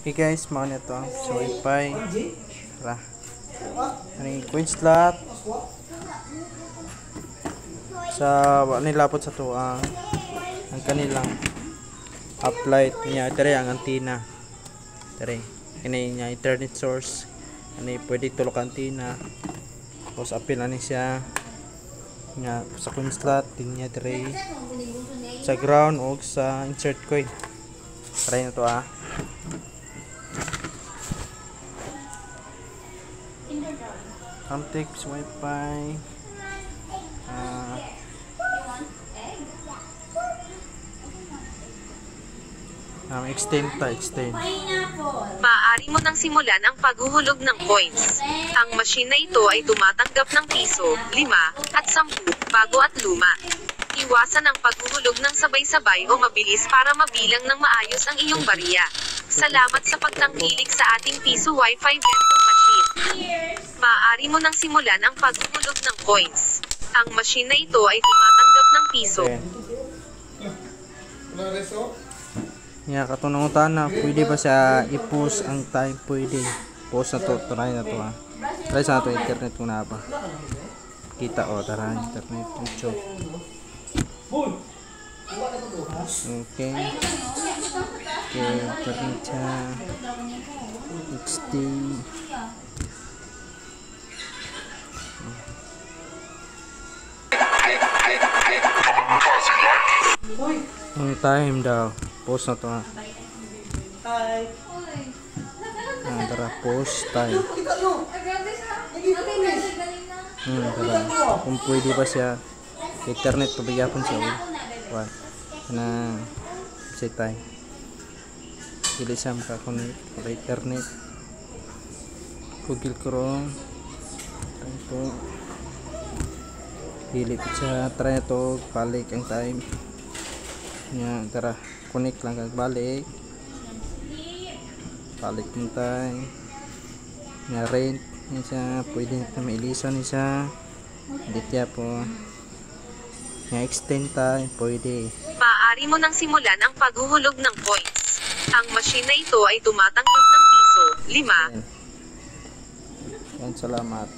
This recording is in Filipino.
Okay guys, mga na to. So, ipay. Tara. Ano yung coin slot. Sa, ano nilapot sa to, ang, ang kanilang uplight niya. Tari, ang antina. Tari. Kani niya, internet source. Ano pwede tulok antina. Tapos, apil ano siya. Nga, sa coin slot, din niya, tari. Sa ground o sa insert coin. Try na to ah. Camtex Wi-Fi. Ah, um, extend ta, extend. Maaari mo nang simulan ang paghuhulog ng coins. Ang machine na ito ay tumatanggap ng piso, lima, at sampu, bago at luma. Iwasan ang paghuhulog ng sabay-sabay o mabilis para mabilang ng maayos ang iyong barya. Salamat sa pagtangkilik sa ating piso Wi-Fi vending machine. Maaari mo nang simulan ang paghuhulog ng coins. Ang machine na ito ay tumatanggap ng piso. Yeah, katunungan na pwede ba siya i-post ang time pwede. Post na to, try na to ha. Try sa to internet kung na pa. Kita o, tara internet YouTube. Okay. Okay, internet siya. HD. Ang time daw. Post na to ha. Ah, tara, post time. Hmm, tara. Kung pwede ba siya, internet pabigyapon siya. uy. Wa. Na, say time. Dili siya makakonect sa internet. Google Chrome. Try po siya. Try na to. Balik ang time. Yan, tara. Connect lang kag balik. Balik mo tayo. Nga rent. Yan siya. Pwede na mailisan siya. Ditya po. Nga extend tayo. Pwede. Maaari mo nang simulan ang paghuhulog ng coins. Ang machine na ito ay tumatanggap ng piso, lima, Yan. Yan, salamat.